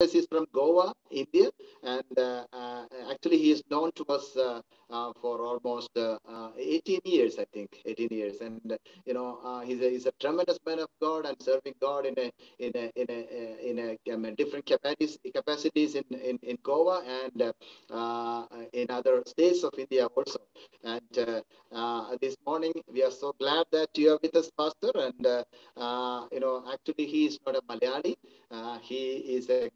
He's from Goa, India, and uh, uh, actually he is known to us uh, uh for almost uh, uh, 18 years, I think, 18 years. And you know, he's a, he's a tremendous man of God and serving God in a in a in a in a, in a different capacities capacities in in, in Goa and in other states of India also. And this morning we are so glad that you are with us, Pastor. And you know, actually he is not a Malayali; he is a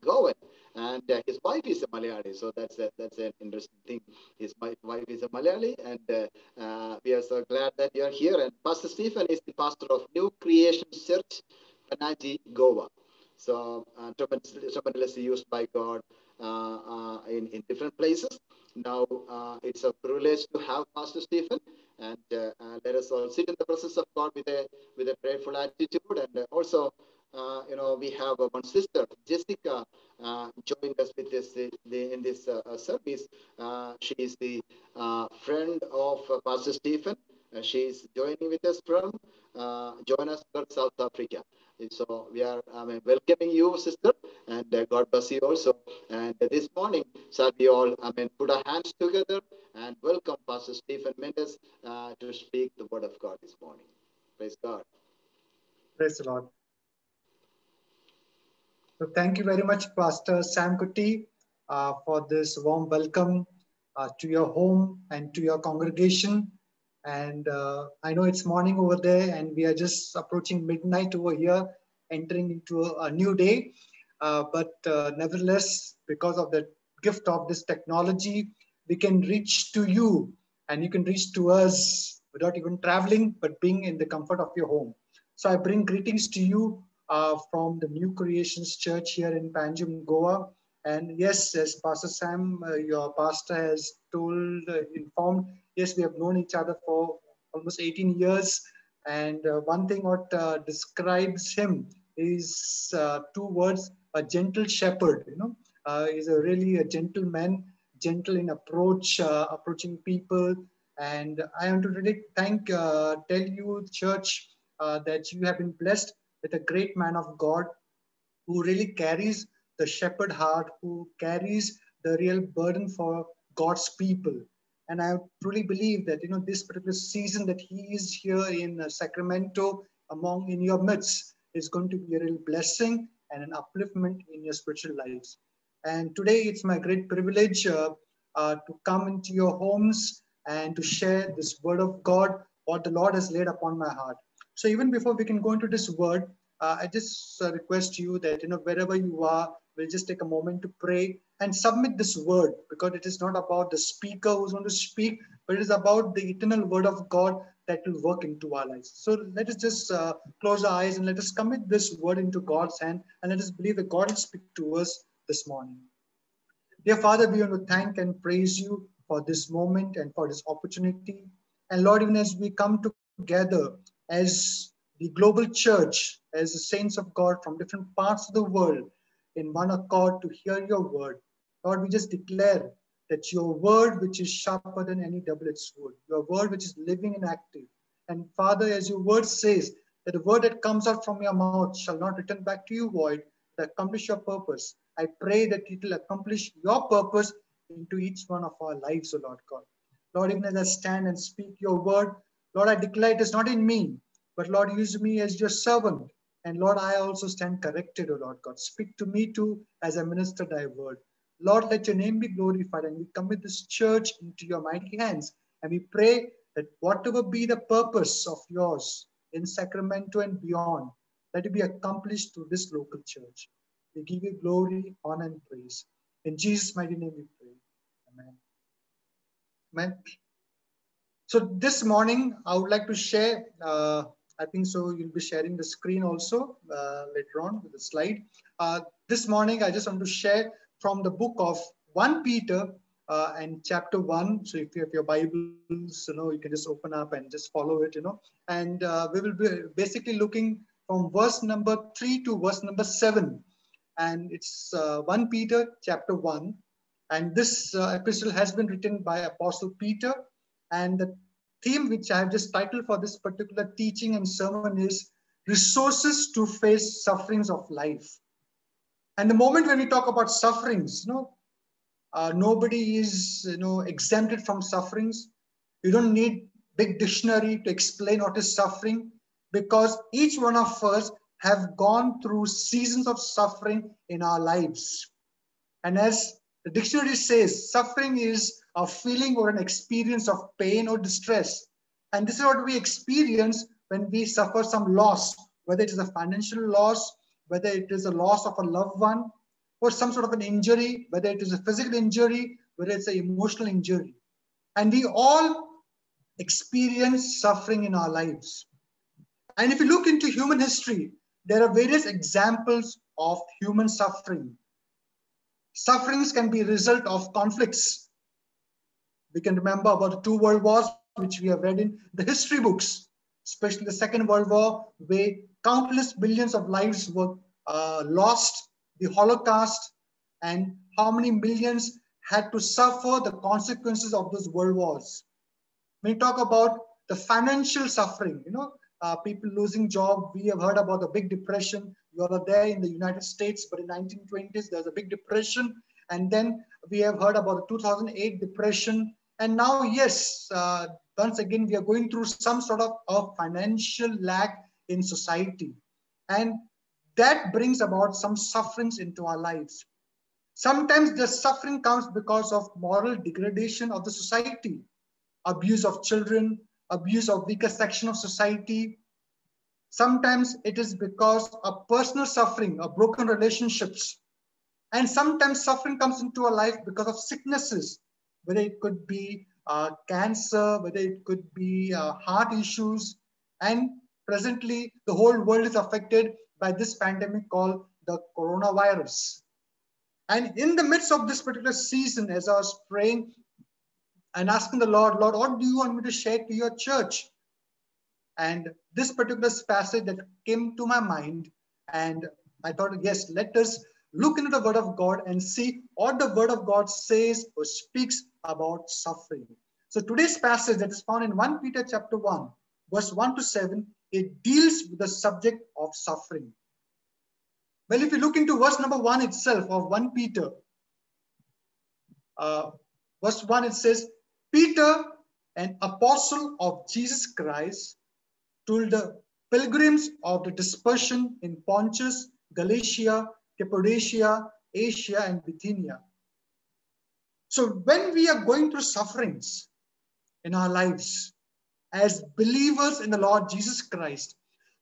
And uh, his wife is a Malayali. So that's a, that's an interesting thing. His wife is a Malayali, and uh, uh, we are so glad that you are here. And Pastor Stephen is the pastor of New Creation Church, Panaji, Goa. So uh, tremendously, tremendously used by God uh, uh, in, in different places. Now it's a privilege to have Pastor Stephen, and let us all sit in the presence of God with a with a prayerful attitude, and also uh, you know, we have uh, one sister, Jessica, uh, joined us with this the, in this uh, uh, service. Uh, she is the friend of Pastor Stephen. she is joining with us from join us Johannesburg, South Africa. So we are I mean, welcoming you, sister, and God bless you also. And this morning, shall we all I mean put our hands together and welcome Pastor Stephen Mentes to speak the word of God this morning. Praise God. Praise the Lord. So thank you very much, Pastor Sam Kuti, uh, for this warm welcome uh, to your home and to your congregation. And uh, I know it's morning over there, and we are just approaching midnight over here, entering into a, a new day. Uh, but uh, nevertheless, because of the gift of this technology, we can reach to you, and you can reach to us without even traveling, but being in the comfort of your home. So I bring greetings to you uh, from the New Creations Church here in Panjim, Goa. And yes, as Pastor Sam, uh, your pastor has told, uh, informed, yes, we have known each other for almost 18 years. And uh, one thing what uh, describes him is uh, two words, a gentle shepherd, you know, he's a really a gentleman, gentle in approach, approaching people. And I want to really thank, tell you, church, that you have been blessed with a great man of God who really carries the shepherd heart, who carries the real burden for God's people. And I truly believe that, you know, this particular season that he is here in uh, Sacramento among in your midst is going to be a real blessing and an upliftment in your spiritual lives. And today it's my great privilege uh, uh, to come into your homes and to share this word of God, what the Lord has laid upon my heart. So even before we can go into this word, uh, I just uh, request you that, you know, wherever you are, we'll just take a moment to pray and submit this word because it is not about the speaker who's going to speak, but it is about the eternal word of God that will work into our lives. So let us just uh, close our eyes and let us commit this word into God's hand and let us believe that God will speak to us this morning. Dear Father, we want to thank and praise you for this moment and for this opportunity. And Lord, even as we come together as the global church, as the saints of God from different parts of the world, in one accord to hear your word. Lord, we just declare that your word, which is sharper than any double-edged sword, your word, which is living and active. And Father, as your word says, that the word that comes out from your mouth shall not return back to you void, but accomplish your purpose. I pray that it will accomplish your purpose into each one of our lives, O Lord God. Lord, even as I stand and speak your word, Lord, I declare it is not in me, but Lord, use me as your servant. And Lord, I also stand corrected, O Lord God. Speak to me too as I minister thy word. Lord, let your name be glorified. And we commit this church into your mighty hands. And we pray that whatever be the purpose of yours in Sacramento and beyond, let it be accomplished through this local church. We give you glory, honor, and praise. In Jesus' mighty name we pray. Amen. Amen. So this morning, I would like to share, uh, I think so you'll be sharing the screen also uh, later on with the slide. Uh, this morning, I just want to share from the book of 1 Peter uh, and chapter 1. So if you have your Bibles, you know, you can just open up and just follow it, you know. And uh, we will be basically looking from verse number 3 to verse number 7. And it's uh, 1 Peter chapter 1. And this epistle has been written by Apostle Peter and the theme which I have just titled for this particular teaching and sermon is Resources to Face Sufferings of Life. And the moment when we talk about sufferings, you know, uh, nobody is you know exempted from sufferings. You don't need big dictionary to explain what is suffering because each one of us have gone through seasons of suffering in our lives. And as the dictionary says, suffering is a feeling or an experience of pain or distress. And this is what we experience when we suffer some loss, whether it is a financial loss, whether it is a loss of a loved one, or some sort of an injury, whether it is a physical injury, whether it's an emotional injury. And we all experience suffering in our lives. And if you look into human history, there are various examples of human suffering. Sufferings can be a result of conflicts. We can remember about the two world wars, which we have read in the history books, especially the Second World War, where countless millions of lives were uh, lost, the Holocaust, and how many millions had to suffer the consequences of those world wars. We talk about the financial suffering, you know, uh, people losing job. We have heard about the Big Depression. You are there in the United States, but in 1920s there's a Big Depression, and then we have heard about the 2008 depression, and now yes, uh, once again we are going through some sort of a financial lack in society, and that brings about some sufferings into our lives. Sometimes the suffering comes because of moral degradation of the society, abuse of children, abuse of weaker section of society. Sometimes it is because of personal suffering, of broken relationships. And sometimes suffering comes into our life because of sicknesses, whether it could be uh, cancer, whether it could be uh, heart issues. And presently, the whole world is affected by this pandemic called the coronavirus. And in the midst of this particular season, as I was praying and asking the Lord, Lord, what do you want me to share to your church? And this particular passage that came to my mind, and I thought, yes, let us look into the Word of God and see what the Word of God says or speaks about suffering. So today's passage that is found in 1 Peter chapter 1, verse 1 to 7, it deals with the subject of suffering. Well, if you look into verse number 1 itself of 1 Peter, uh, verse 1, it says, Peter, an apostle of Jesus Christ, told the pilgrims of the dispersion in Pontus, Galatia, Cappadocia, Asia, and Bithynia. So when we are going through sufferings in our lives as believers in the Lord Jesus Christ,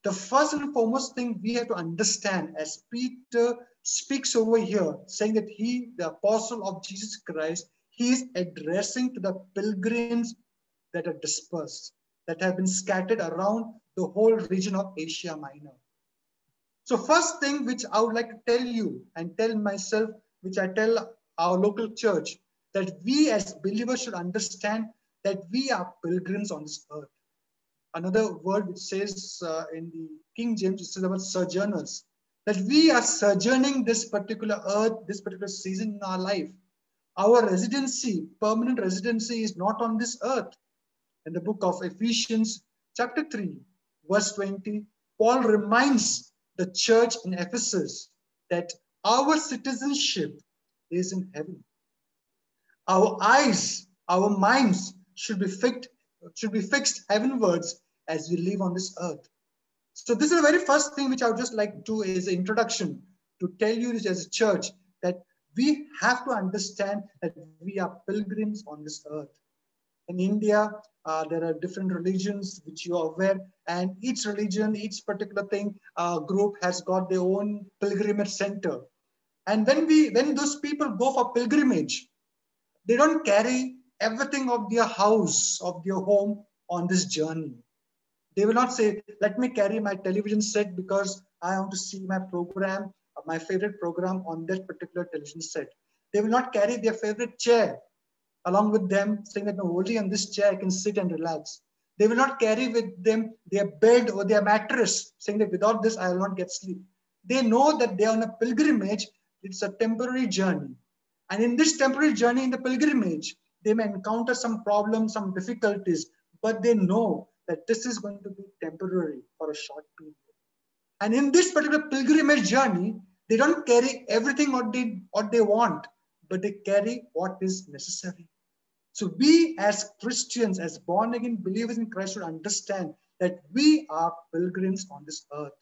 the first and foremost thing we have to understand as Peter speaks over here, saying that he, the apostle of Jesus Christ, he is addressing to the pilgrims that are dispersed, that have been scattered around the whole region of Asia Minor. So first thing which I would like to tell you and tell myself, which I tell our local church, that we as believers should understand that we are pilgrims on this earth. Another word which says uh, in the King James, it says about sojourners, that we are sojourning this particular earth, this particular season in our life. Our residency, permanent residency is not on this earth. In the book of Ephesians, chapter 3, verse 20, Paul reminds the church in Ephesus that our citizenship is in heaven. Our eyes, our minds should be fixed, should be fixed heavenwards as we live on this earth. So this is the very first thing which I would just like to do is introduction to tell you this as a church that we have to understand that we are pilgrims on this earth. In India, uh, there are different religions which you are aware, and each religion, each particular thing, uh, group has got their own pilgrimage center. And when we, when those people go for pilgrimage, they don't carry everything of their house, of their home on this journey. They will not say, let me carry my television set because I want to see my program my favorite program on that particular television set. They will not carry their favorite chair along with them, saying that no, only on this chair I can sit and relax. They will not carry with them their bed or their mattress, saying that without this I will not get sleep. They know that they are on a pilgrimage. It's a temporary journey. And in this temporary journey in the pilgrimage, they may encounter some problems, some difficulties, but they know that this is going to be temporary for a short period. And in this particular pilgrimage journey, They don't carry everything what they, what they want, but they carry what is necessary. So we as Christians, as born again believers in Christ should understand that we are pilgrims on this earth.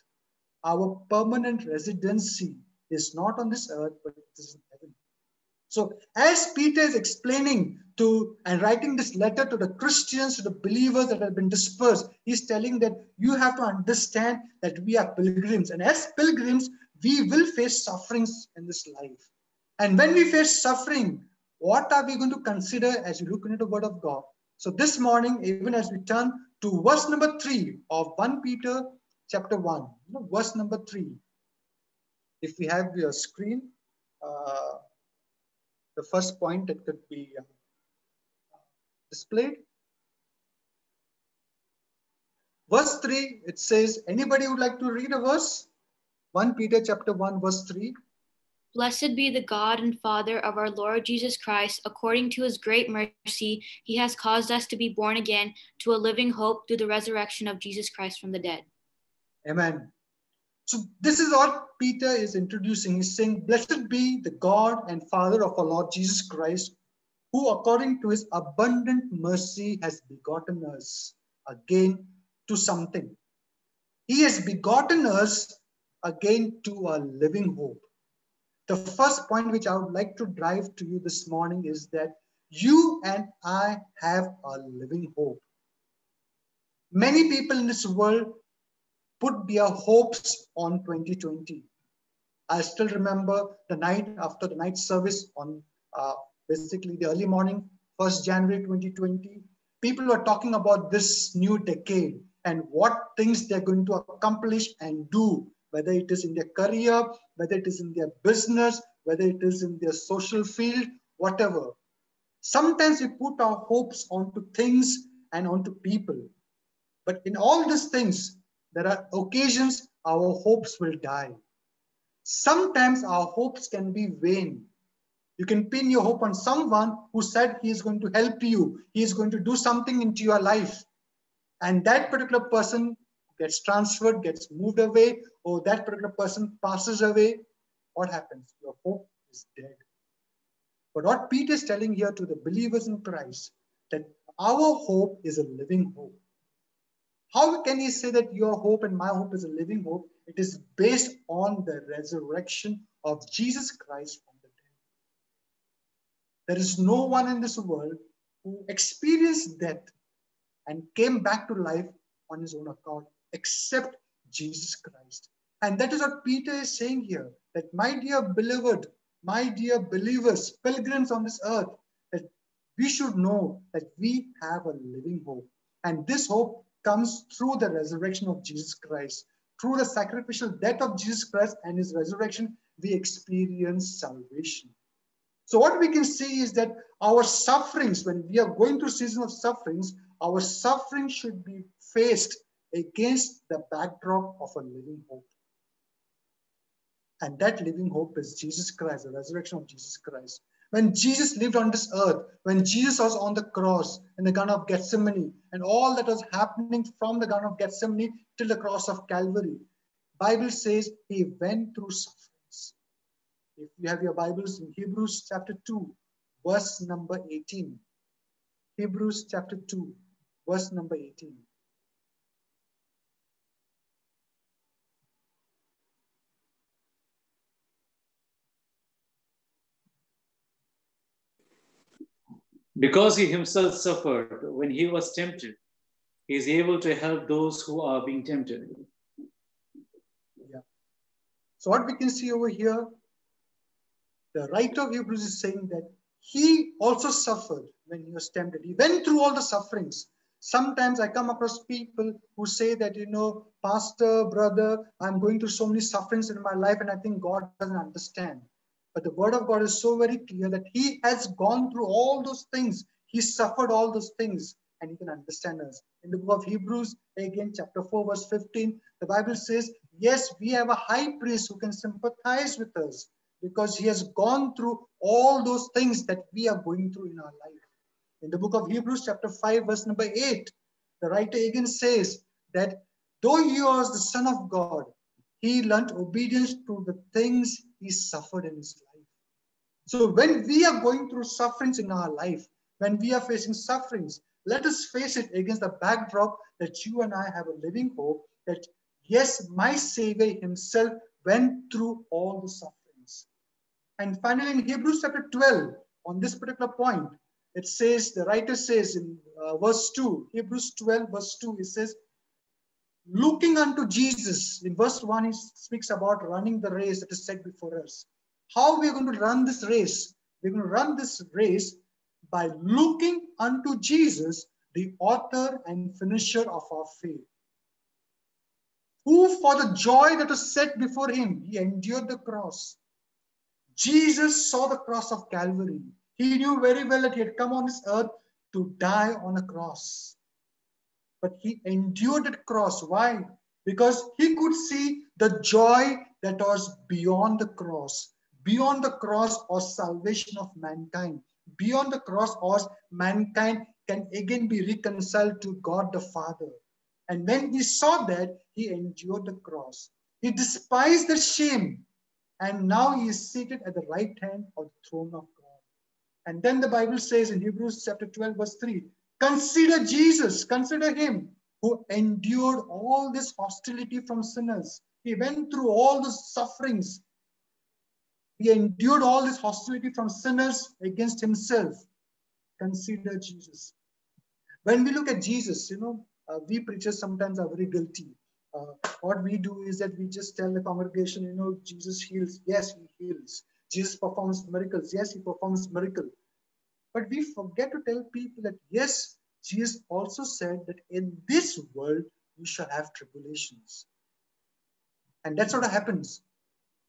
Our permanent residency is not on this earth, but it is in heaven. So as Peter is explaining to and writing this letter to the Christians, to the believers that have been dispersed, he's telling that you have to understand that we are pilgrims. And as pilgrims, we will face sufferings in this life. And when we face suffering, what are we going to consider as we look into the word of God? So this morning, even as we turn to verse number three of 1 Peter chapter 1, verse number three. If we have your screen, uh, the first point that could be uh, displayed. Verse 3, it says, anybody would like to read a verse? 1 Peter chapter 1, verse 3. Blessed be the God and Father of our Lord Jesus Christ. According to his great mercy, he has caused us to be born again to a living hope through the resurrection of Jesus Christ from the dead. Amen. So, this is what Peter is introducing. He's saying, Blessed be the God and Father of our Lord Jesus Christ, who, according to his abundant mercy, has begotten us again to something. He has begotten us again to a living hope. The first point which I would like to drive to you this morning is that you and I have a living hope. Many people in this world put their hopes on 2020. I still remember the night after the night service on uh, basically the early morning, 1st January 2020. People were talking about this new decade and what things they're going to accomplish and do, whether it is in their career, whether it is in their business, whether it is in their social field, whatever. Sometimes we put our hopes onto things and onto people. But in all these things, there are occasions our hopes will die. Sometimes our hopes can be vain. You can pin your hope on someone who said he is going to help you, he is going to do something into your life. And that particular person gets transferred, gets moved away, or that particular person passes away. What happens? Your hope is dead. But what Peter is telling here to the believers in Christ, that our hope is a living hope. How can he say that your hope and my hope is a living hope? It is based on the resurrection of Jesus Christ from the dead. There is no one in this world who experienced death and came back to life on his own account except Jesus Christ. And that is what Peter is saying here that, my dear beloved, my dear believers, pilgrims on this earth, that we should know that we have a living hope. And this hope comes through the resurrection of Jesus Christ. Through the sacrificial death of Jesus Christ and his resurrection, we experience salvation. So what we can see is that our sufferings, when we are going through season of sufferings, our suffering should be faced against the backdrop of a living hope. And that living hope is Jesus Christ, the resurrection of Jesus Christ. When Jesus lived on this earth, when Jesus was on the cross in the Garden of Gethsemane, and all that was happening from the Garden of Gethsemane till the cross of Calvary, Bible says he went through sufferings. If you have your Bibles in Hebrews chapter 2, verse number 18. Hebrews chapter 2, verse number 18. Because he himself suffered when he was tempted, he is able to help those who are being tempted. Yeah. So what we can see over here, the writer of Hebrews is saying that he also suffered when he was tempted. He went through all the sufferings. Sometimes I come across people who say that, you know, Pastor, brother, I'm going through so many sufferings in my life and I think God doesn't understand. But the word of God is so very clear that he has gone through all those things. He suffered all those things and he can understand us. In the book of Hebrews, again, chapter 4, verse 15, the Bible says, Yes, we have a high priest who can sympathize with us because he has gone through all those things that we are going through in our life. In the book of Hebrews, chapter 5, verse number 8, the writer again says that though he was the Son of God, he learned obedience to the things he suffered in his life. So when we are going through sufferings in our life, when we are facing sufferings, let us face it against the backdrop that you and I have a living hope that yes, my Savior himself went through all the sufferings. And finally, in Hebrews chapter 12, on this particular point, it says, the writer says in uh, verse 2, Hebrews 12, verse 2, it says, looking unto Jesus. In verse 1, he speaks about running the race that is set before us. How we are going to run this race? We're going to run this race by looking unto Jesus, the author and finisher of our faith. Who, for the joy that was set before him, he endured the cross. Jesus saw the cross of Calvary. He knew very well that he had come on this earth to die on a cross but he endured that cross. Why? Because he could see the joy that was beyond the cross. Beyond the cross was salvation of mankind. Beyond the cross was mankind can again be reconciled to God the Father. And when he saw that, he endured the cross. He despised the shame. And now he is seated at the right hand of the throne of God. And then the Bible says in Hebrews chapter 12, verse 3 Consider Jesus, consider him who endured all this hostility from sinners. He went through all the sufferings. He endured all this hostility from sinners against himself. Consider Jesus. When we look at Jesus, you know, uh, we preachers sometimes are very guilty. Uh, what we do is that we just tell the congregation, you know, Jesus heals. Yes, he heals. Jesus performs miracles. Yes, he performs miracles. But we forget to tell people that yes, Jesus also said that in this world you shall have tribulations. And that's what happens.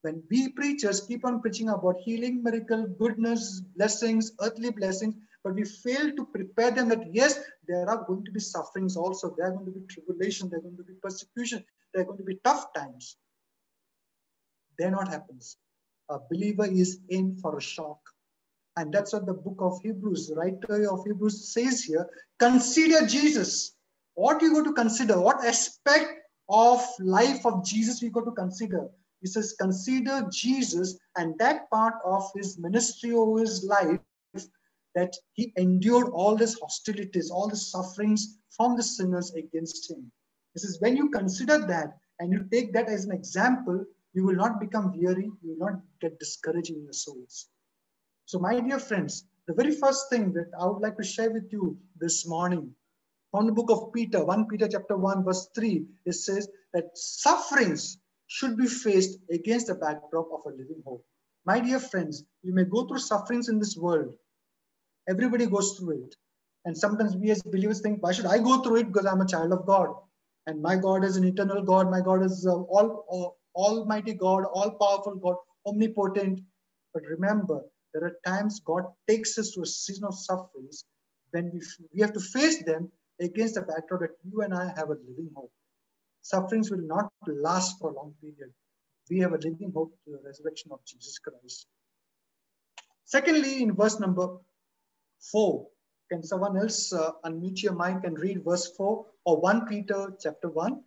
When we preachers keep on preaching about healing, miracle, goodness, blessings, earthly blessings, but we fail to prepare them that yes, there are going to be sufferings also. There are going to be tribulation, there are going to be persecution, there are going to be tough times. Then what happens? A believer is in for a shock and that's what the book of Hebrews, writer of Hebrews says here. Consider Jesus. What you go to consider? What aspect of life of Jesus we got to consider? He says, consider Jesus and that part of his ministry or his life that he endured all these hostilities, all the sufferings from the sinners against him. This is when you consider that and you take that as an example, you will not become weary, you will not get discouraged in your souls. So my dear friends, the very first thing that I would like to share with you this morning from the book of Peter, 1 Peter chapter 1 verse 3, it says that sufferings should be faced against the backdrop of a living hope. My dear friends, you may go through sufferings in this world. Everybody goes through it. And sometimes we as believers think, why should I go through it? Because I'm a child of God. And my God is an eternal God. My God is uh, all, all, almighty God, all powerful God, omnipotent. But remember, there are times God takes us to a season of sufferings when we, we have to face them against the backdrop that you and I have a living hope. Sufferings will not last for a long period. We have a living hope to the resurrection of Jesus Christ. Secondly, in verse number four, can someone else uh, unmute your mic and read verse four or 1 Peter chapter 1?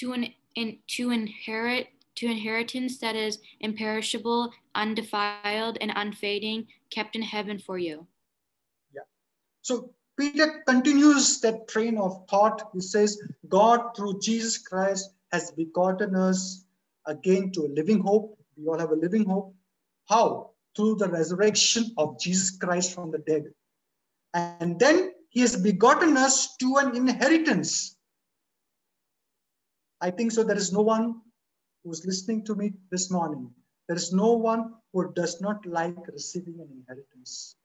To, an, in, to inherit to inheritance that is imperishable, undefiled, and unfading, kept in heaven for you. Yeah. So Peter continues that train of thought. He says, God, through Jesus Christ, has begotten us again to a living hope. We all have a living hope. How? Through the resurrection of Jesus Christ from the dead. And then he has begotten us to an inheritance. I think so. There is no one who's listening to me this morning, there is no one who does not like receiving an inheritance.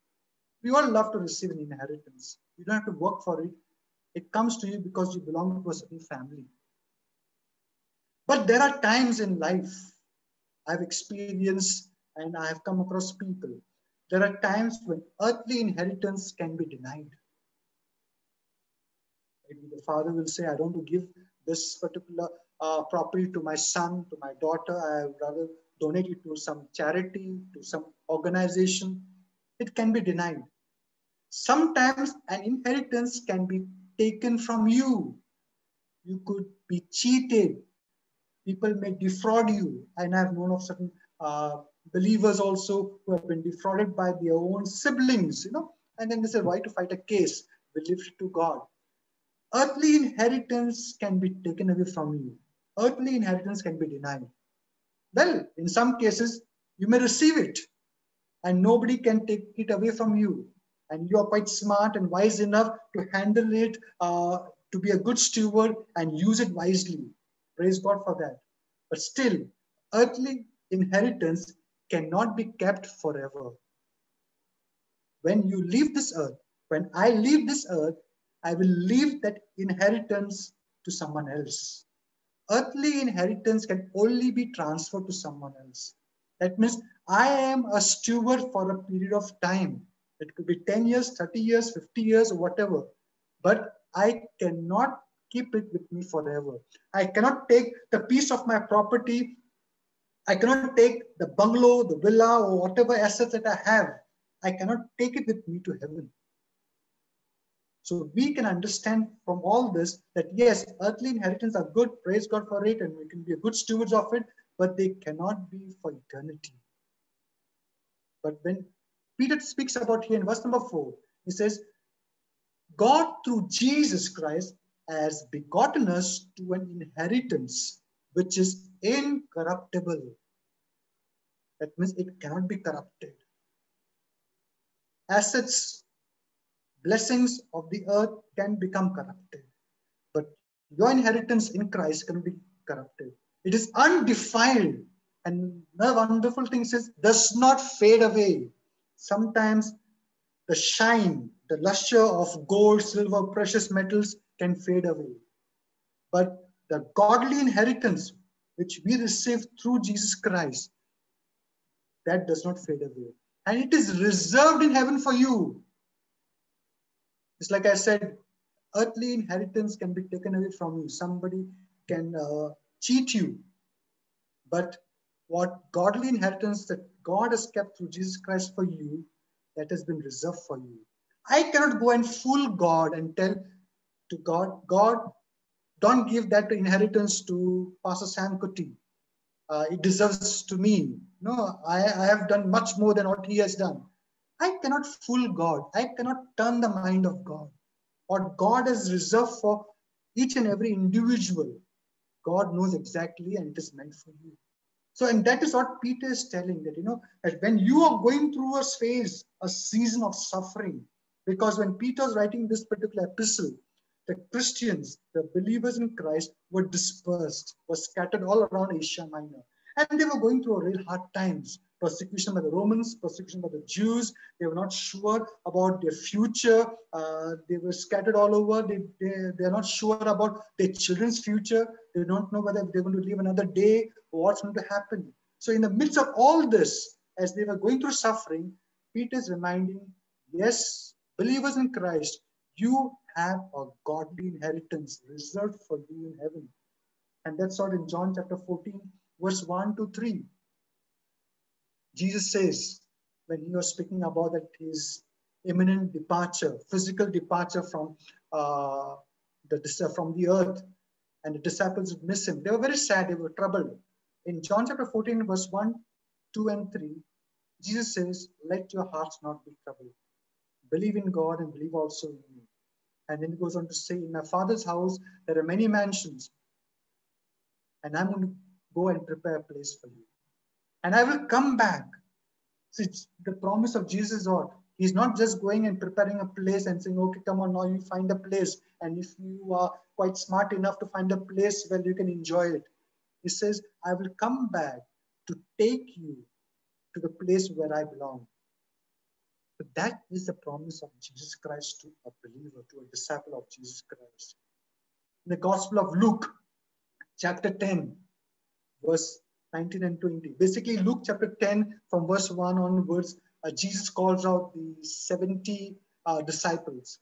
We all love to receive an inheritance. You don't have to work for it. It comes to you because you belong to a certain family. But there are times in life I've experienced and I have come across people. There are times when earthly inheritance can be denied. Maybe the father will say, I don't want to give this particular uh, property to my son, to my daughter. I would rather donate it to some charity, to some organization. It can be denied. Sometimes an inheritance can be taken from you. You could be cheated. People may defraud you. And I've known of certain uh, believers also who have been defrauded by their own siblings, you know. And then they say, why to fight a case? We leave it to God. Earthly inheritance can be taken away from you. Earthly inheritance can be denied. Well, in some cases, you may receive it and nobody can take it away from you. And you are quite smart and wise enough to handle it, uh, to be a good steward and use it wisely. Praise God for that. But still, earthly inheritance cannot be kept forever. When you leave this earth, when I leave this earth, I will leave that inheritance to someone else. Earthly inheritance can only be transferred to someone else. That means I am a steward for a period of time. It could be 10 years, 30 years, 50 years, or whatever. But I cannot keep it with me forever. I cannot take the piece of my property. I cannot take the bungalow, the villa, or whatever assets that I have. I cannot take it with me to heaven. So we can understand from all this that yes, earthly inheritance are good, praise God for it, and we can be good stewards of it, but they cannot be for eternity. But when Peter speaks about here in verse number four, he says, God through Jesus Christ has begotten us to an inheritance which is incorruptible. That means it cannot be corrupted. Assets, blessings of the earth can become corrupted, but your inheritance in Christ can be corrupted. It is undefiled. And the wonderful thing is, does not fade away. Sometimes the shine, the luster of gold, silver, precious metals can fade away. But the godly inheritance which we receive through Jesus Christ, that does not fade away. And it is reserved in heaven for you. It's like I said, earthly inheritance can be taken away from you. Somebody can uh, cheat you. But what godly inheritance that God has kept through Jesus Christ for you, that has been reserved for you. I cannot go and fool God and tell to God, God, don't give that inheritance to Pastor Sam Kuti. Uh, it deserves to me. No, I, I have done much more than what he has done. I cannot fool God. I cannot turn the mind of God. What God has reserved for each and every individual God knows exactly and it is meant for you. So, and that is what Peter is telling that, you know, that when you are going through a phase, a season of suffering, because when Peter is writing this particular epistle, the Christians, the believers in Christ were dispersed, were scattered all around Asia Minor. And they were going through a real hard times persecution by the Romans, persecution by the Jews. They were not sure about their future. Uh, they were scattered all over. They, they, they're not sure about their children's future. They don't know whether they're going to live another day what's going to happen. So, in the midst of all this, as they were going through suffering, Peter is reminding, yes, believers in Christ, you have a godly inheritance reserved for you in heaven. And that's what in John chapter 14, verse 1 to 3. Jesus says, when he was speaking about that his imminent departure, physical departure from uh, the from the earth, and the disciples would miss him. They were very sad. They were troubled. In John chapter 14, verse 1, 2, and 3, Jesus says, Let your hearts not be troubled. Believe in God and believe also in me. And then he goes on to say, In my father's house, there are many mansions, and I'm going to go and prepare a place for you and I will come back. So it's the promise of Jesus or he's not just going and preparing a place and saying, okay, come on, now you find a place. And if you are quite smart enough to find a place where you can enjoy it, he says, I will come back to take you to the place where I belong. But that is the promise of Jesus Christ to a believer, to a disciple of Jesus Christ. In the Gospel of Luke, chapter 10, verse 19 and 20. Basically, Luke chapter 10, from verse 1 onwards, uh, Jesus calls out the 70 uh, disciples.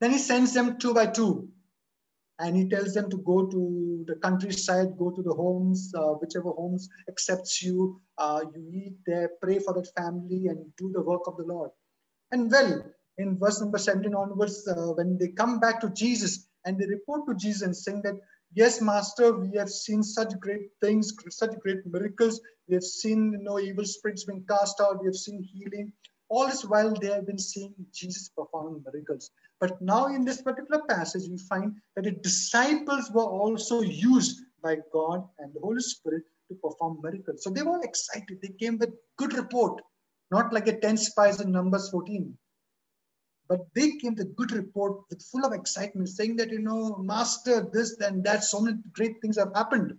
Then he sends them two by two. And he tells them to go to the countryside, go to the homes, uh, whichever homes accepts you. Uh, you eat there, pray for that family, and do the work of the Lord. And well, in verse number 17 onwards, uh, when they come back to Jesus and they report to Jesus and saying that Yes, Master, we have seen such great things, such great miracles. We have seen you know, evil spirits being cast out. We have seen healing. All this while they have been seeing Jesus performing miracles. But now in this particular passage, we find that the disciples were also used by God and the Holy Spirit to perform miracles. So they were excited. They came with good report, not like a 10 spies in Numbers 14. But they came with good report with full of excitement, saying that, you know, Master, this and that, so many great things have happened.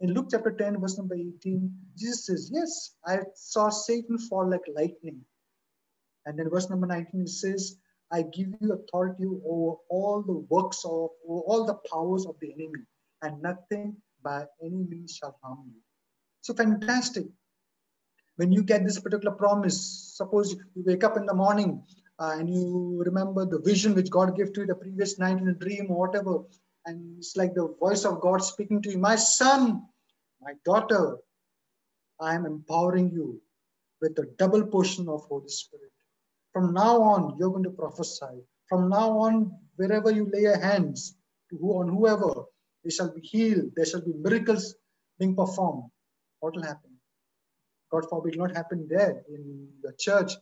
In Luke chapter 10, verse number 18, Jesus says, Yes, I saw Satan fall like lightning. And then verse number 19 he says, I give you authority over all the works of all the powers of the enemy, and nothing by any means shall harm you. So fantastic. When you get this particular promise, suppose you wake up in the morning Uh, and you remember the vision which God gave to you the previous night in a dream or whatever, and it's like the voice of God speaking to you, my son, my daughter, I am empowering you with a double portion of Holy Spirit. From now on, you're going to prophesy. From now on, wherever you lay your hands to who, on whoever, they shall be healed. There shall be miracles being performed. What will happen? God forbid, not happen there in the church.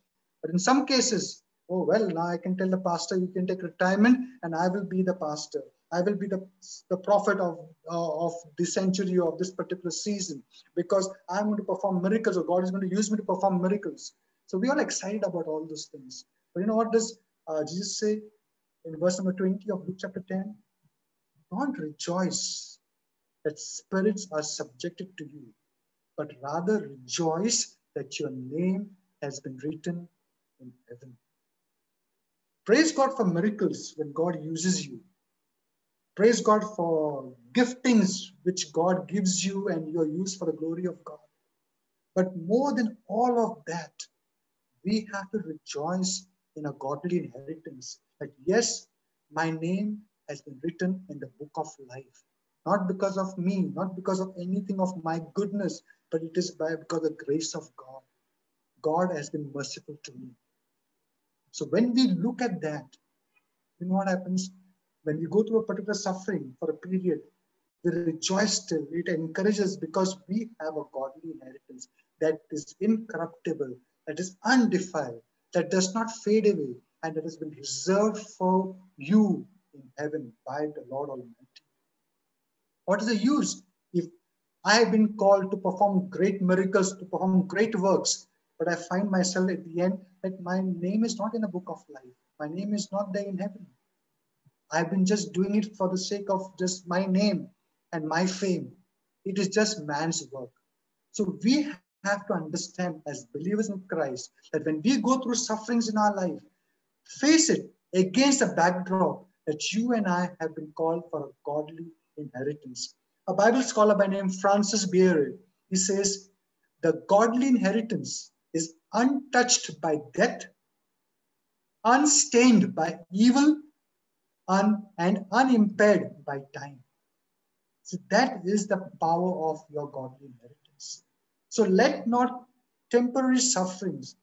But in some cases, oh, well, now I can tell the pastor, you can take retirement and I will be the pastor. I will be the, the prophet of, uh, of this century of this particular season because I'm going to perform miracles or God is going to use me to perform miracles. So we are excited about all those things. But you know what does uh, Jesus say in verse number 20 of Luke chapter 10? Don't rejoice that spirits are subjected to you, but rather rejoice that your name has been written in heaven. Praise God for miracles when God uses you. Praise God for giftings which God gives you and you are used for the glory of God. But more than all of that, we have to rejoice in a godly inheritance. That yes, my name has been written in the book of life. Not because of me, not because of anything of my goodness, but it is by because of the grace of God. God has been merciful to me. So when we look at that, you know what happens? When we go through a particular suffering for a period, we rejoice still. It encourages because we have a godly inheritance that is incorruptible, that is undefiled, that does not fade away, and that has been reserved for you in heaven by the Lord Almighty. What is the use if I have been called to perform great miracles, to perform great works, but I find myself at the end that my name is not in the book of life. My name is not there in heaven. I've been just doing it for the sake of just my name and my fame. It is just man's work. So we have to understand as believers in Christ that when we go through sufferings in our life, face it against the backdrop that you and I have been called for a godly inheritance. A Bible scholar by name Francis Beard, he says, the godly inheritance untouched by death, unstained by evil, un, and unimpaired by time. So that is the power of your godly inheritance. So let not temporary sufferings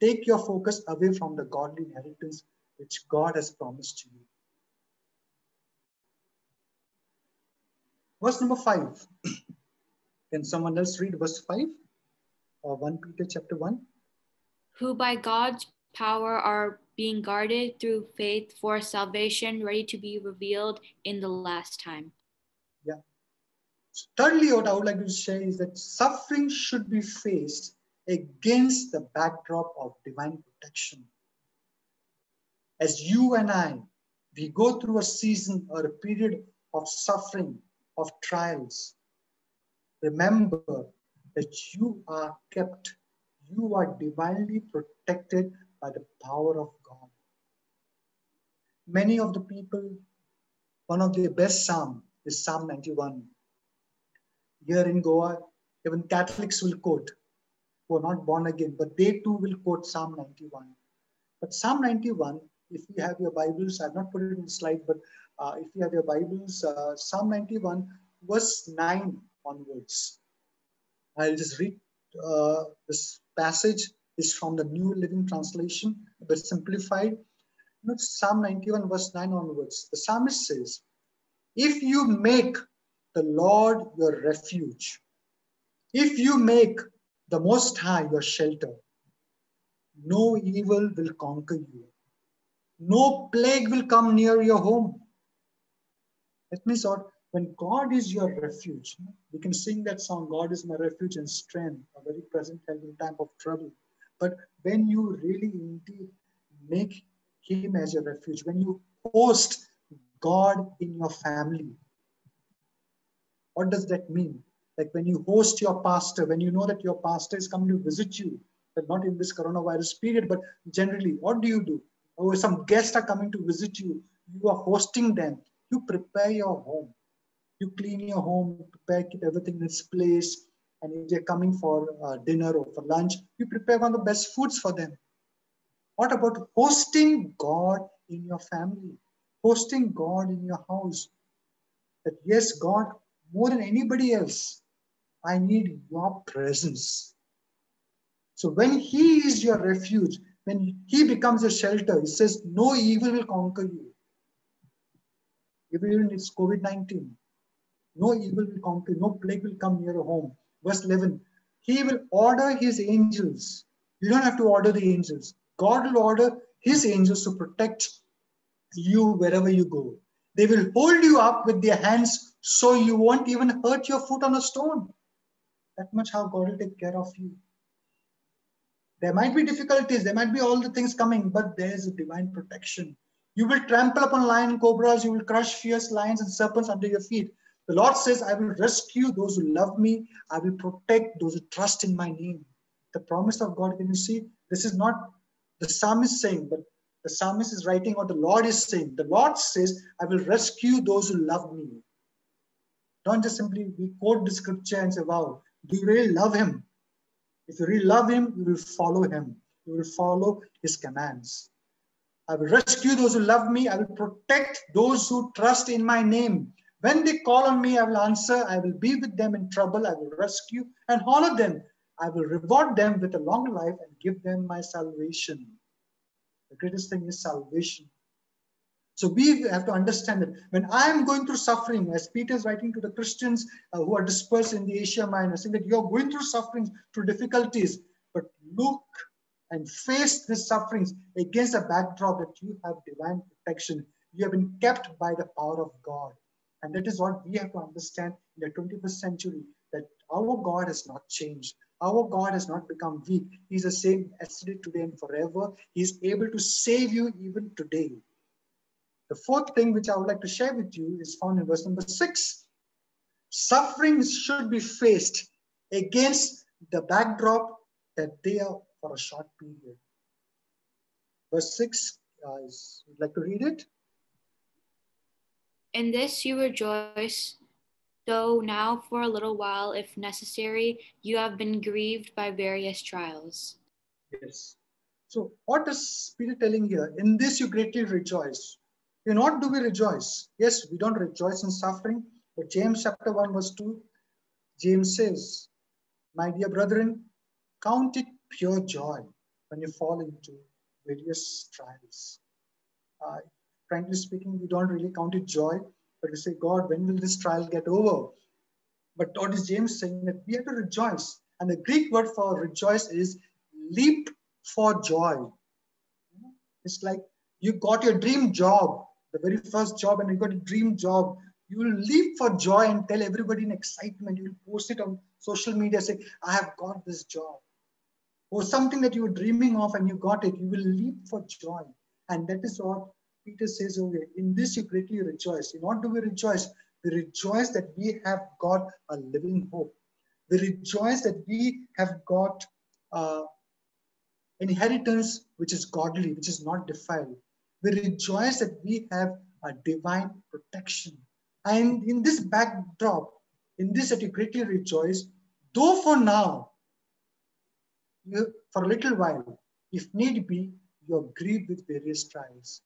take your focus away from the godly inheritance which God has promised to you. Verse number five. Can someone else read verse five? Or 1 Peter chapter 1. Who by God's power are being guarded through faith for salvation ready to be revealed in the last time. Yeah. So thirdly, what I would like to say is that suffering should be faced against the backdrop of divine protection as you and I, we go through a season or a period of suffering, of trials, remember that you are kept, you are divinely protected by the power of God. Many of the people, one of the best psalm is Psalm 91. Here in Goa, even Catholics will quote, who are not born again, but they too will quote Psalm 91. But Psalm 91 if you have your Bibles, I've not put it in the slide, but uh, if you have your Bibles, uh, Psalm 91, verse 9 onwards. I'll just read uh, this passage is from the New Living Translation, but simplified. Psalm 91, verse 9 onwards. The psalmist says, If you make the Lord your refuge, if you make the Most High your shelter, no evil will conquer you. No plague will come near your home. That means what? When God is your refuge, we can sing that song, God is my refuge and strength, a very present help in time of trouble. But when you really indeed make Him as your refuge, when you host God in your family, what does that mean? Like when you host your pastor, when you know that your pastor is coming to visit you, but not in this coronavirus period, but generally, what do you do? Oh, some guests are coming to visit you, you are hosting them. You prepare your home. You clean your home, prepare, keep everything in its place. And if they're coming for uh, dinner or for lunch, you prepare one of the best foods for them. What about hosting God in your family? Hosting God in your house? That yes, God, more than anybody else, I need your presence. So when He is your refuge, when He becomes a shelter, He says, No evil will conquer you. Even if it's COVID 19, no evil will conquer, no plague will come near your home. Verse 11, He will order His angels. You don't have to order the angels. God will order His angels to protect you wherever you go. They will hold you up with their hands so you won't even hurt your foot on a stone. That much how God will take care of you. There might be difficulties, there might be all the things coming, but there's a divine protection. You will trample upon lion cobras, you will crush fierce lions and serpents under your feet. The Lord says, I will rescue those who love me, I will protect those who trust in my name. The promise of God, can you see? This is not the psalmist saying, but the psalmist is writing what the Lord is saying. The Lord says, I will rescue those who love me. Don't just simply we quote the scripture and say, wow, do you really love him? If you really love him, you will follow him. You will follow his commands. I will rescue those who love me. I will protect those who trust in my name. When they call on me, I will answer. I will be with them in trouble. I will rescue and honor them. I will reward them with a long life and give them my salvation. The greatest thing is salvation. So we have to understand that when I am going through suffering, as Peter is writing to the Christians uh, who are dispersed in the Asia Minor, saying that you're going through sufferings, through difficulties, but look and face these sufferings against a backdrop that you have divine protection. You have been kept by the power of God. And that is what we have to understand in the 21st century, that our God has not changed. Our God has not become weak. He's the same yesterday, today, and forever. He's able to save you even today. The fourth thing which I would like to share with you is found in verse number six. Sufferings should be faced against the backdrop that they are for a short period. Verse six, guys, would like to read it? In this you rejoice, though now for a little while, if necessary, you have been grieved by various trials. Yes. So what is Peter telling here? In this you greatly rejoice. In what do we rejoice? Yes, we don't rejoice in suffering, but James chapter 1, verse 2, James says, My dear brethren, count it pure joy when you fall into various trials. Uh, frankly speaking, we don't really count it joy, but we say, God, when will this trial get over? But what is James saying? That we have to rejoice. And the Greek word for rejoice is leap for joy. It's like you got your dream job the very first job and you got a dream job, you will leap for joy and tell everybody in excitement. You will post it on social media, say, I have got this job. Or something that you were dreaming of and you got it, you will leap for joy. And that is what Peter says okay. In this you greatly rejoice. In what do we rejoice? We rejoice that we have got a living hope. We rejoice that we have got uh, inheritance which is godly, which is not defiled. We rejoice that we have a divine protection. And in this backdrop, in this that you greatly rejoice, though for now, you, for a little while, if need be, you're grieved with various trials.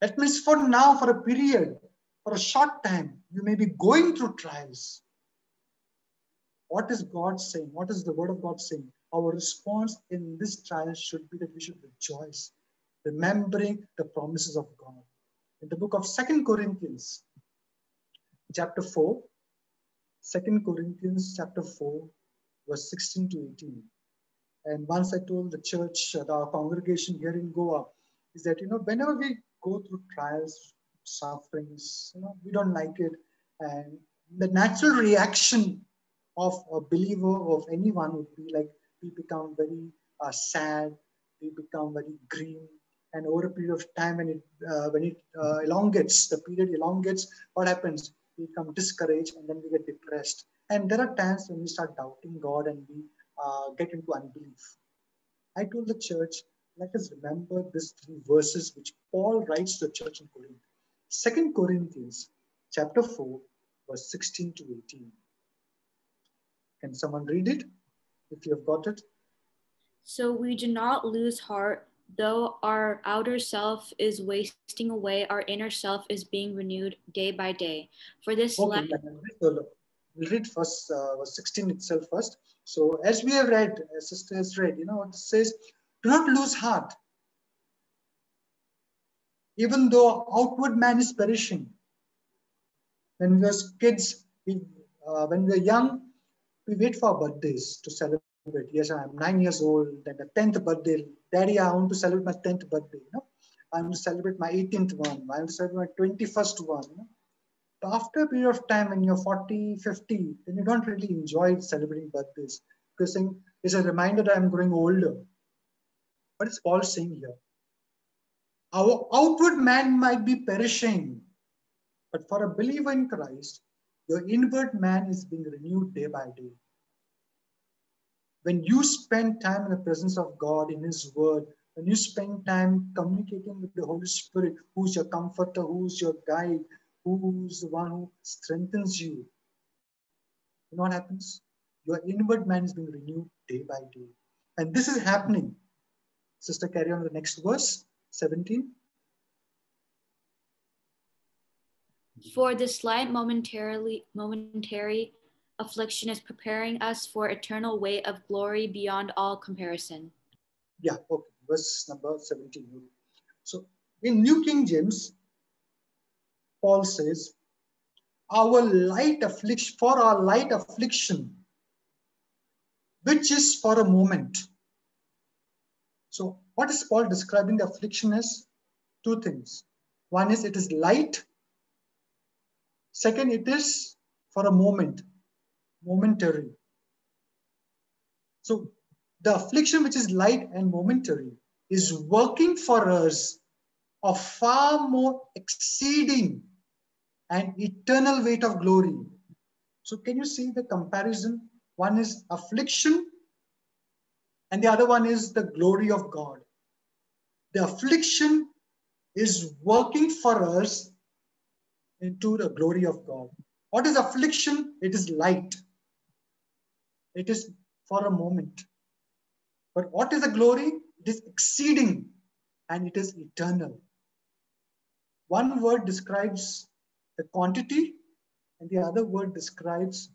That means for now, for a period, for a short time, you may be going through trials. What is God saying? What is the word of God saying? Our response in this trial should be that we should rejoice remembering the promises of God. In the book of Second Corinthians, chapter 4, 2 Corinthians chapter 4, verse 16 to 18. And once I told the church, our congregation here in Goa, is that, you know, whenever we go through trials, sufferings, you know, we don't like it. And the natural reaction of a believer, of anyone, would be like we become very uh, sad, we become very green, and over a period of time, when it uh, when it uh, elongates, the period elongates, what happens? We become discouraged, and then we get depressed. And there are times when we start doubting God, and we uh, get into unbelief. I told the church, let us remember these three verses which Paul writes to the church in Corinth. Second Corinthians chapter 4, verse 16 to 18. Can someone read it if you have got it? So we do not lose heart, though our outer self is wasting away, our inner self is being renewed day by day. For this Okay, life, we'll read first uh, verse 16 itself first. So as we have read, as sister has read, you know, what it says, do not lose heart. Even though outward man is perishing. When we were kids, we, uh, when we were young, we wait for birthdays to celebrate. Yes, I'm nine years old, then the 10th birthday. Daddy, I want to celebrate my 10th birthday. You know? I want to celebrate my 18th one. I want to celebrate my 21st one. You know? But after a period of time, when you're 40, 50, then you don't really enjoy celebrating birthdays because it's a reminder that I'm growing older. What is Paul saying here? Our outward man might be perishing, but for a believer in Christ, your inward man is being renewed day by day. When you spend time in the presence of God, in His Word, when you spend time communicating with the Holy Spirit, who's your comforter, who's your guide, who's the one who strengthens you, you know what happens? Your inward man is being renewed day by day. And this is happening. Sister, carry on the next verse, 17. for this slight momentarily momentary affliction is preparing us for eternal weight of glory beyond all comparison. Yeah, okay, verse number 17. So in New King James, Paul says, our light affliction, for our light affliction, which is for a moment. So what is Paul describing the affliction as? Two things. One is it is light. Second, it is for a moment, momentary. So the affliction which is light and momentary is working for us a far more exceeding and eternal weight of glory. So can you see the comparison? One is affliction and the other one is the glory of God. The affliction is working for us into the glory of God. What is affliction? It is light. It is for a moment. But what is the glory? It is exceeding and it is eternal. One word describes the quantity and the other word describes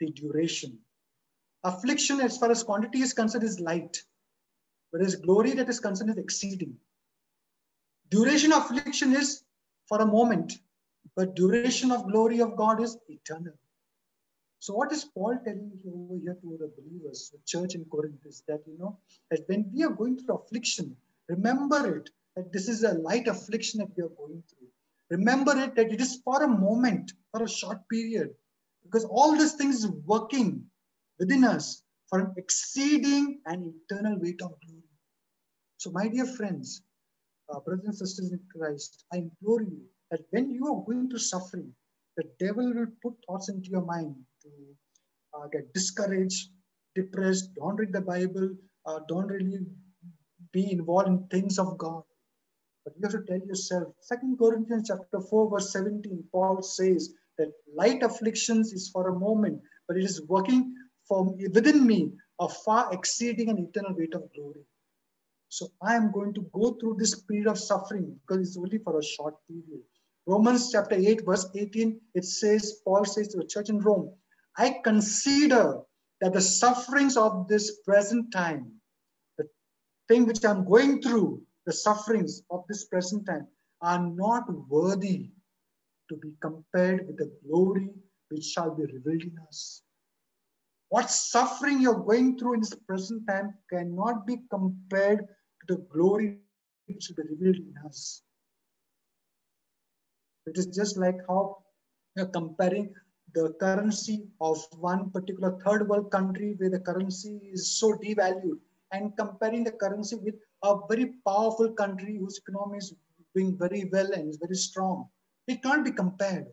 the duration. Affliction, as far as quantity is concerned, is light, whereas glory that is concerned is exceeding. Duration of affliction is for a moment, but duration of glory of God is eternal. So what is Paul telling you over here to the believers, the church in Corinth, is that, you know, that when we are going through affliction, remember it, that this is a light affliction that we are going through. Remember it, that it is for a moment, for a short period, because all these things working within us for an exceeding and eternal weight of glory. So my dear friends, uh, brothers and sisters in Christ, I implore you that when you are going through suffering, the devil will put thoughts into your mind to uh, get discouraged, depressed, don't read the Bible, uh, don't really be involved in things of God. But you have to tell yourself, Second Corinthians chapter 4, verse 17, Paul says that light afflictions is for a moment, but it is working for within me a far exceeding and eternal weight of glory. So I am going to go through this period of suffering because it's only for a short period. Romans chapter 8, verse 18, it says, Paul says to the church in Rome, I consider that the sufferings of this present time, the thing which I'm going through, the sufferings of this present time, are not worthy to be compared with the glory which shall be revealed in us. What suffering you're going through in this present time cannot be compared to the glory which will be revealed in us. It is just like how you're comparing the currency of one particular third world country where the currency is so devalued and comparing the currency with a very powerful country whose economy is doing very well and is very strong. It can't be compared.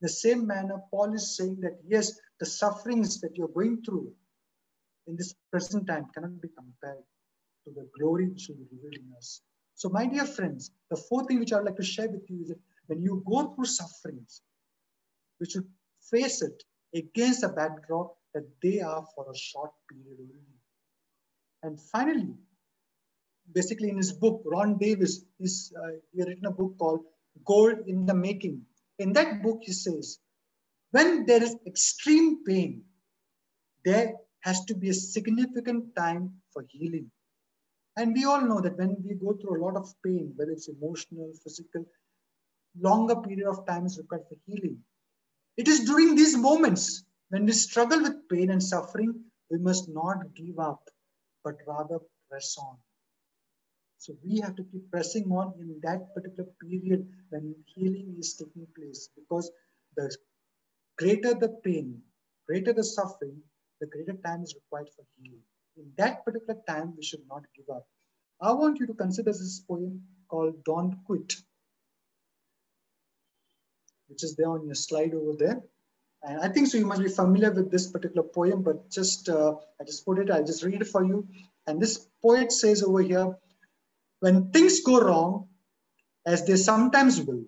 The same manner, Paul is saying that yes, the sufferings that you're going through in this present time cannot be compared to the glory which will be revealed in us. So, my dear friends, the fourth thing which I'd like to share with you is that when you go through sufferings, we should face it against the backdrop that they are for a short period only. And finally, basically in his book, Ron Davis, he's, uh, he written a book called Gold in the Making. In that book, he says, when there is extreme pain, there has to be a significant time for healing. And we all know that when we go through a lot of pain, whether it's emotional, physical, longer period of time is required for healing. It is during these moments when we struggle with pain and suffering, we must not give up, but rather press on. So we have to keep pressing on in that particular period when healing is taking place because the greater the pain, greater the suffering, the greater time is required for healing. In that particular time, we should not give up. I want you to consider this poem called Don't Quit, which is there on your slide over there. And I think so you must be familiar with this particular poem, but just uh, I just put it, I'll just read it for you. And this poet says over here, when things go wrong, as they sometimes will,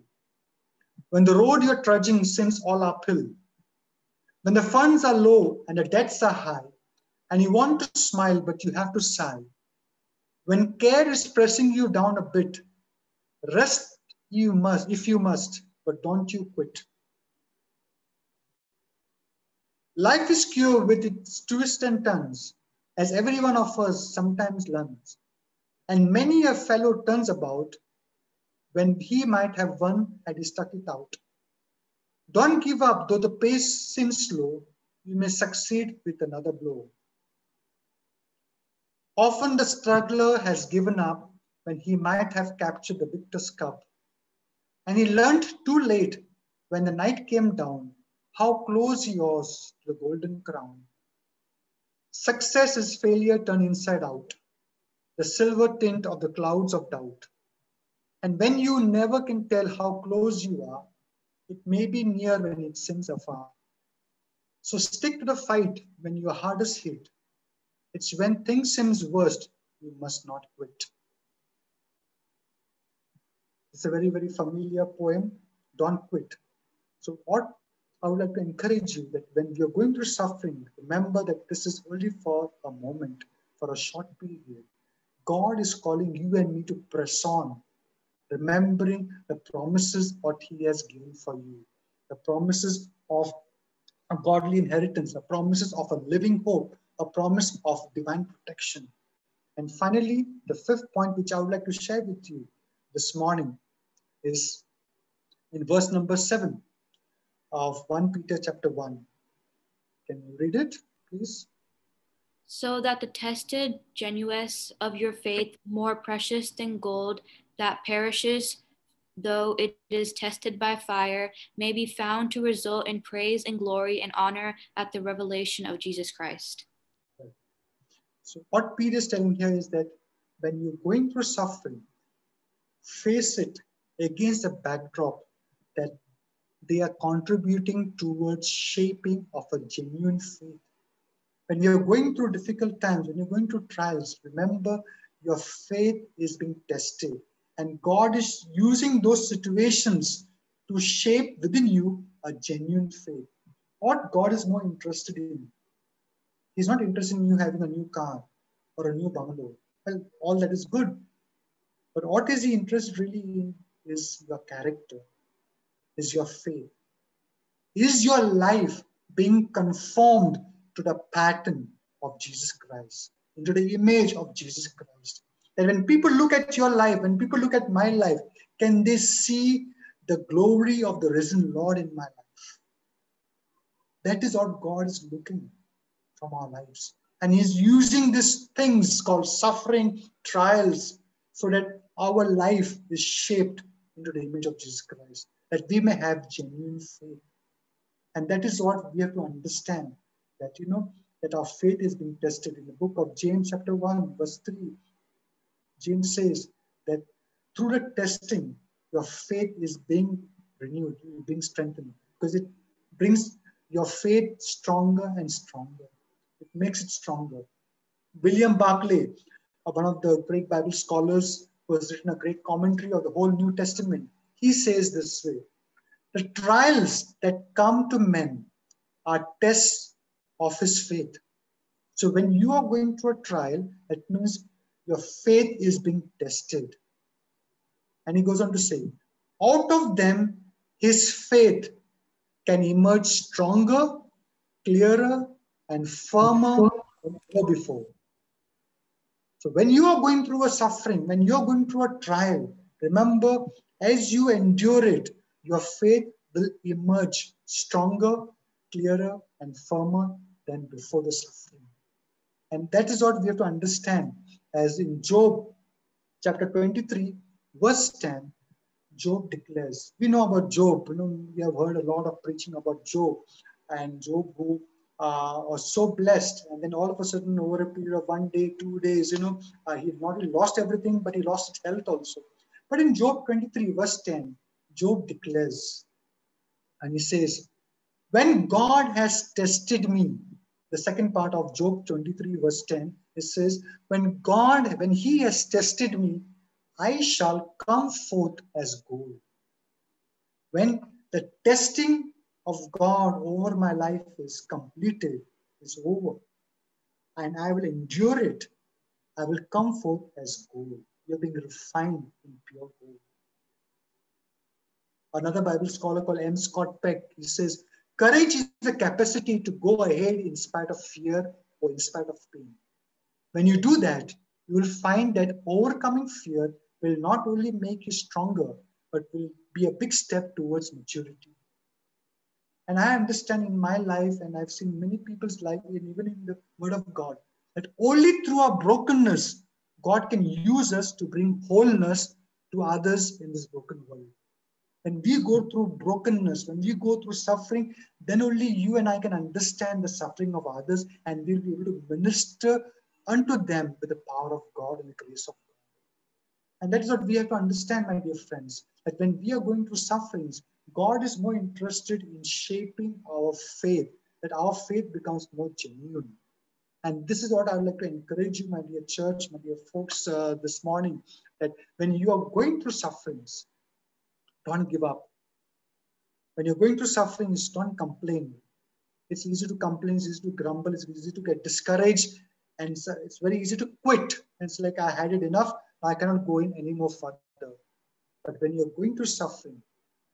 when the road you're trudging seems all uphill, when the funds are low and the debts are high, and you want to smile but you have to sigh, when care is pressing you down a bit, rest you must if you must, but don't you quit. Life is cure with its twists and turns, as every one of us sometimes learns and many a fellow turns about when he might have won had he stuck it out. Don't give up, though the pace seems slow, you may succeed with another blow. Often the struggler has given up when he might have captured the victor's cup. And he learned too late when the night came down how close he was to the golden crown. Success is failure turned inside out the silver tint of the clouds of doubt. And when you never can tell how close you are, it may be near when it seems afar. So stick to the fight when you are hardest hit. It's when things seems worst, you must not quit. It's a very, very familiar poem. Don't quit. So what I would like to encourage you that when you're going through suffering, remember that this is only for a moment, for a short period. God is calling you and me to press on, remembering the promises what He has given for you, the promises of a godly inheritance, the promises of a living hope, a promise of divine protection. And finally, the fifth point which I would like to share with you this morning is in verse number seven of 1 Peter chapter 1. Can you read it, please? so that the tested genuineness of your faith, more precious than gold that perishes, though it is tested by fire, may be found to result in praise and glory and honor at the revelation of Jesus Christ. So, what Peter is telling here is that when you're going through suffering, face it against a backdrop that they are contributing towards shaping of a genuine faith when you're going through difficult times, when you're going through trials, remember your faith is being tested. And God is using those situations to shape within you a genuine faith. What God is more interested in? He's not interested in you having a new car or a new bungalow. Well, all that is good. But what is he interested really in is your character, is your faith. Is your life being conformed to the pattern of Jesus Christ, into the image of Jesus Christ. That when people look at your life, when people look at my life, can they see the glory of the risen Lord in my life. That is what God is looking from our lives. And He's using these things called suffering, trials, so that our life is shaped into the image of Jesus Christ, that we may have genuine faith. And that is what we have to understand that, you know, that our faith is being tested. In the book of James, chapter 1, verse 3, James says that through the testing, your faith is being renewed, being strengthened, because it brings your faith stronger and stronger. It makes it stronger. William Barclay, uh, one of the great Bible scholars who has written a great commentary of the whole New Testament, he says this way The trials that come to men are tests of his faith. So when you are going through a trial, that means your faith is being tested. And he goes on to say, out of them, his faith can emerge stronger, clearer, and firmer than ever before. So when you are going through a suffering, when you're going through a trial, remember, as you endure it, your faith will emerge stronger, clearer, and firmer than before the suffering. And that is what we have to understand. As in Job chapter 23, verse 10, Job declares. We know about Job. You know, we have heard a lot of preaching about Job and Job who uh, was so blessed. And then all of a sudden, over a period of one day, two days, you know, uh, he not only lost everything, but he lost his health also. But in Job 23, verse 10, Job declares, and he says, When God has tested me, the second part of Job 23, verse 10, it says, When God, when He has tested me, I shall come forth as gold. When the testing of God over my life is completed, is over, and I will endure it. I will come forth as gold. You're being refined in pure gold. Another Bible scholar called M. Scott Peck, he says, courage is the capacity to go ahead in spite of fear or in spite of pain. When you do that, you will find that overcoming fear will not only make you stronger, but will be a big step towards maturity. And I understand in my life, and I've seen many people's life, and even in the Word of God, that only through our brokenness, God can use us to bring wholeness to others in this broken world. When we go through brokenness, when we go through suffering, then only you and I can understand the suffering of others and we'll be able to minister unto them with the power of God and the grace of God. And that is what we have to understand, my dear friends, that when we are going through sufferings, God is more interested in shaping our faith, that our faith becomes more genuine. And this is what I would like to encourage you, my dear church, my dear folks, uh, this morning, that when you are going through sufferings, don't give up. When you're going through sufferings, don't complain. It's easy to complain, it's easy to grumble, it's easy to get discouraged, and it's, uh, it's very easy to quit. It's like I had it enough, I cannot go in any more further. But when you're going through suffering,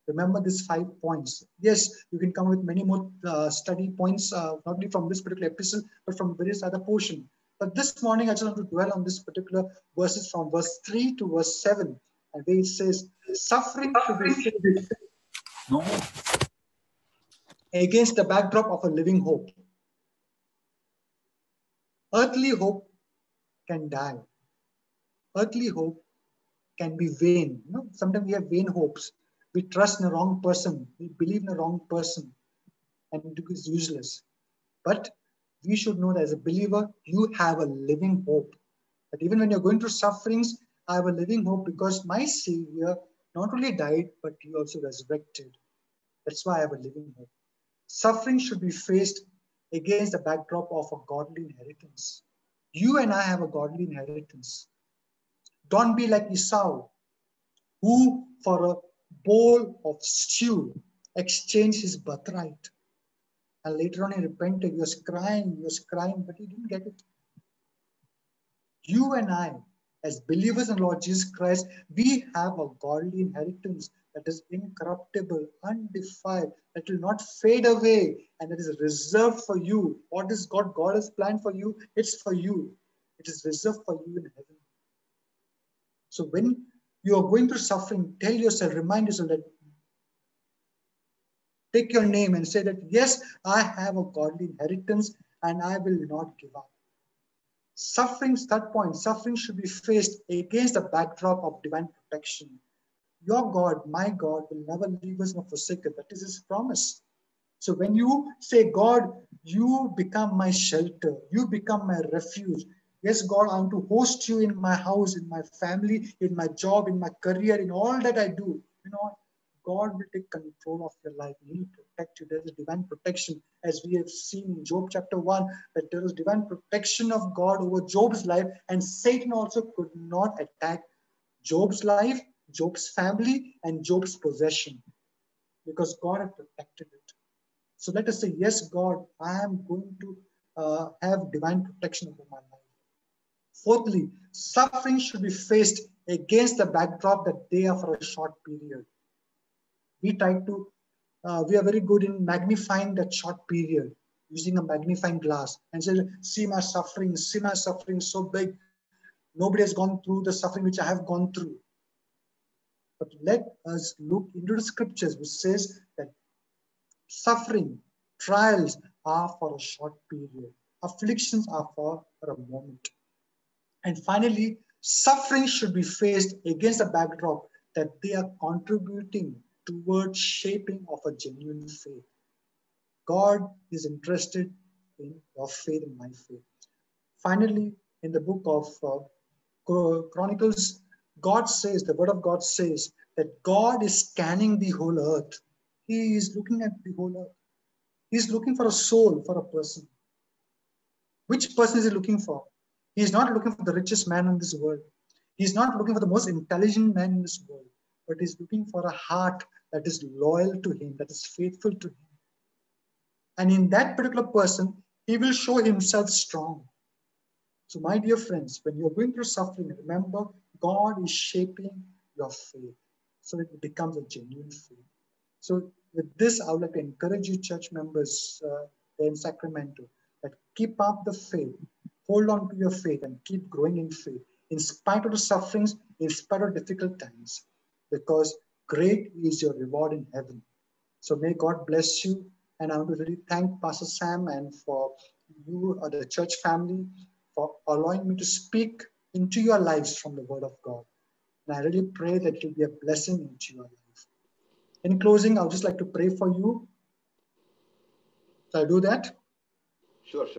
Remember these five points. Yes, you can come with many more uh, study points, uh, not only from this particular episode, but from various other portion. But this morning, I just want to dwell on this particular verses from verse 3 to verse 7, and where it says, suffering to be no. against the backdrop of a living hope. Earthly hope can die. Earthly hope can be vain. You know, sometimes we have vain hopes we trust in the wrong person, we believe in the wrong person, and it is useless. But we should know that as a believer, you have a living hope. That even when you're going through sufferings, I have a living hope because my Savior not only died, but he also resurrected. That's why I have a living hope. Suffering should be faced against the backdrop of a godly inheritance. You and I have a godly inheritance. Don't be like Esau, who for a bowl of stew, exchanged his birthright. And later on, he repented. He was crying, he was crying, but he didn't get it. You and I, as believers in Lord Jesus Christ, we have a godly inheritance that is incorruptible, undefiled, that will not fade away, and that is reserved for you. What is God? God has planned for you, it's for you. It is reserved for you in heaven. So when you are going through suffering, tell yourself, remind yourself that take your name and say that, yes, I have a godly inheritance and I will not give up. Suffering, third point, suffering should be faced against the backdrop of divine protection. Your God, my God, will never leave us nor forsake us. That is his promise. So when you say, God, you become my shelter, you become my refuge. Yes, God, I want to host you in my house, in my family, in my job, in my career, in all that I do. You know, God will take control of your life. He will protect you. There is divine protection, as we have seen in Job chapter 1, that there is divine protection of God over Job's life, and Satan also could not attack Job's life, Job's family, and Job's possession because God had protected it. So let us say, Yes, God, I am going to uh, have divine protection over my life. Fourthly, suffering should be faced against the backdrop that they are for a short period we try to, uh, we are very good in magnifying that short period using a magnifying glass and say, see my suffering, see my suffering so big. Nobody has gone through the suffering which I have gone through. But let us look into the scriptures which says that suffering, trials are for a short period. Afflictions are for, for a moment. And finally, suffering should be faced against the backdrop that they are contributing towards shaping of a genuine faith. God is interested in your faith and my faith. Finally, in the book of uh, Chronicles, God says, the word of God says that God is scanning the whole earth. He is looking at the whole earth. He's looking for a soul, for a person. Which person is he looking for? He is not looking for the richest man in this world. He is not looking for the most intelligent man in this world, but he's looking for a heart that is loyal to him, that is faithful to him. And in that particular person, he will show himself strong. So, my dear friends, when you're going through suffering, remember God is shaping your faith so it becomes a genuine faith. So, with this, I would like to encourage you, church members uh, in Sacramento, that keep up the faith, hold on to your faith, and keep growing in faith in spite of the sufferings, in spite of difficult times, because great is your reward in heaven. So may God bless you. And I want to really thank Pastor Sam and for you or the church family for allowing me to speak into your lives from the word of God. And I really pray that you'll be a blessing into your life. In closing, I would just like to pray for you. Shall I do that? Sure, sure.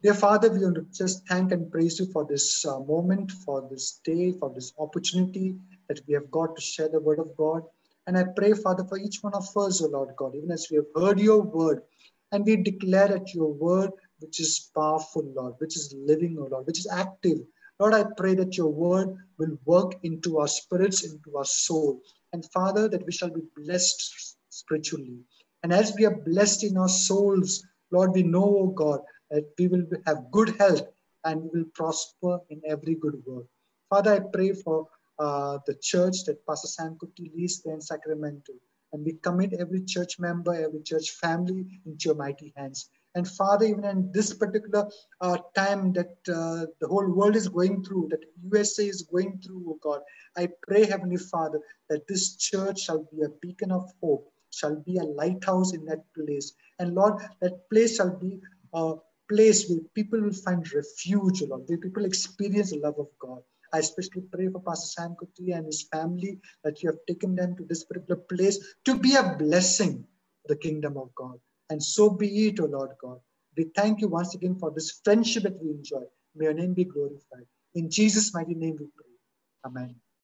Dear Father, we want to just thank and praise you for this uh, moment, for this day, for this opportunity that we have got to share the word of God. And I pray, Father, for each one of us, O oh Lord God, even as we have heard your word, and we declare that your word, which is powerful, Lord, which is living, Lord, which is active. Lord, I pray that your word will work into our spirits, into our soul. And Father, that we shall be blessed spiritually. And as we are blessed in our souls, Lord, we know, O oh God, that we will have good health and we will prosper in every good work. Father, I pray for uh, the church that Pastor Sam Kuti leads there in Sacramento. And we commit every church member, every church family into your mighty hands. And Father, even in this particular uh, time that uh, the whole world is going through, that USA is going through, oh God, I pray, Heavenly Father, that this church shall be a beacon of hope, shall be a lighthouse in that place. And Lord, that place shall be a place where people will find refuge, Lord, where people experience the love of God. I especially pray for Pastor Sam Kuti and his family that you have taken them to this particular place to be a blessing for the kingdom of God. And so be it, O Lord God. We thank you once again for this friendship that we enjoy. May your name be glorified. In Jesus' mighty name we pray. Amen.